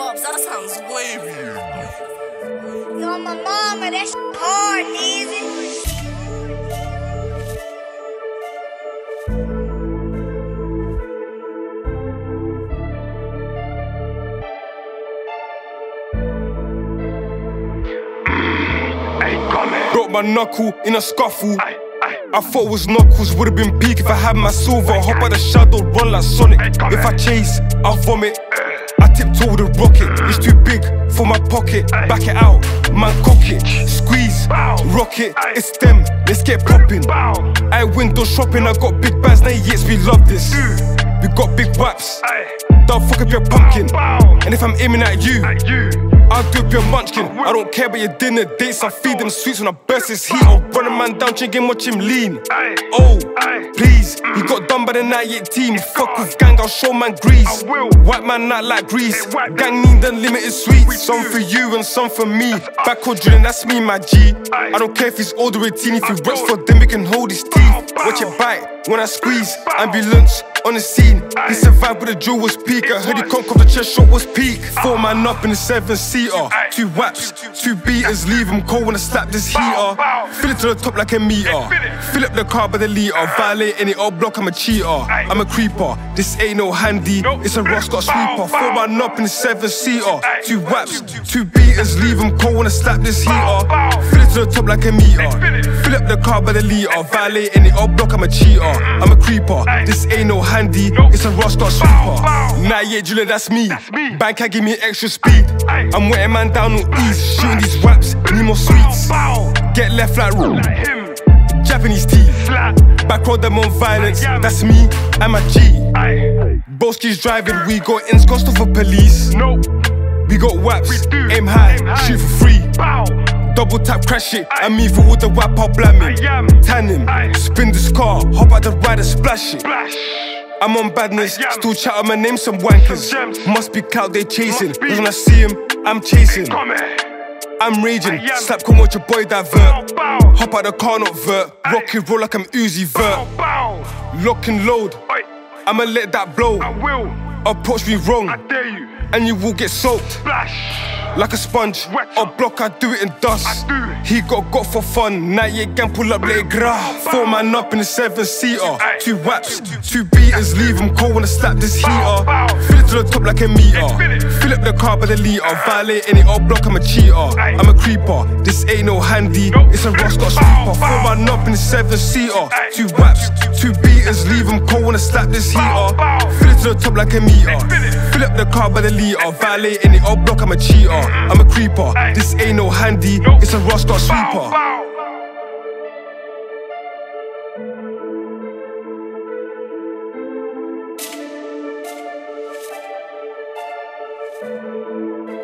Mobs, that sounds wavy. Yo, my mama, that shit hard, easy. Broke my knuckle in a scuffle. I thought it was knuckles, would've been peak if I had my silver. Hop out the shadow, run like Sonic. If I chase, I vomit. Tiptoe with a rocket, it's too big for my pocket. Back it out, man, cock it. Squeeze, rocket, it's them, let's get popping. I window shopping, I got big bags, now yes, we love this. We got big waps, don't fuck up your pumpkin. And if I'm aiming at you, I'll do up your munchkin. I don't care about your dinner dates. I feed them sweets when I burst his heat. I'll run a man down, chicken, watch him lean. Oh, please. He got done by the 98 team. Fuck with gang, I'll show man grease. White man not like grease. Gang need unlimited sweets. Some for you and some for me. Back on drilling, that's me, my G. I don't care if he's older or teen. If he works for them, he can hold his teeth. Watch it bite when I squeeze. Ambulance on the scene. He survived with a peak. I heard he can't the chest shot was peak. Four man up in the seven seater. Two waps, two beaters. Leave him cold when I slap this heater. Fill it to the top like a meter. Fill up the car by the liter. Violate any old block, I'm a cheater. I'm a creeper. This ain't no handy. It's a Roscott sweeper. Four man up in the seven seater. Two waps, two beaters. Leave him cold when I slap this heater. Fill it to the top like a meter. Fill up car by the. Violate any old block, I'm a cheater. I'm a creeper. This ain't no handy. It's a Roscott sweeper. Nah, yeah, Julia, that's me. Bank can give me extra speed. I'm wetting man down on east. Shooting these raps, need more sweets. Get left like roll. Japanese tea. Back road them on violence. That's me, I'm a G. Boski's driving, we got ins cost for police. We got waps, aim high, shoot for free. Double tap, crash it. I mean, for with the wap, I'll blam him. Tan him, spin this car, hop out the ride and splash it. I'm on badness, still chat on my name, some wankers. Must be clout they chasing. Cause when I see him, I'm chasing. I'm raging, slap come watch your boy divert. Hop out the car, not vert. Rock and roll like I'm Uzi vert. Lock and load, I'ma let that blow. I will. Approach me wrong, I dare you. and you will get soaked. Like a sponge, or block, I do it in dust. He got got for fun, 98 gang pull up, let it gra. Four man up in the seven seater. Two waps, two beaters, leave him cold when I slap this heater. Fill it to the top like a meter. Fill up the car by the liter. Violate any old block, I'm a cheater. I'm a creeper, this ain't no handy. It's a Roscott sweeper. Four man up in the seven seater. Two waps, two beaters, leave him cold when I slap this heater. To the top like a meter. Fill up the car by the liter. Violate any old block, I'm a cheater. I'm a creeper, this ain't no handy. It's a Roscott sweeper. Thank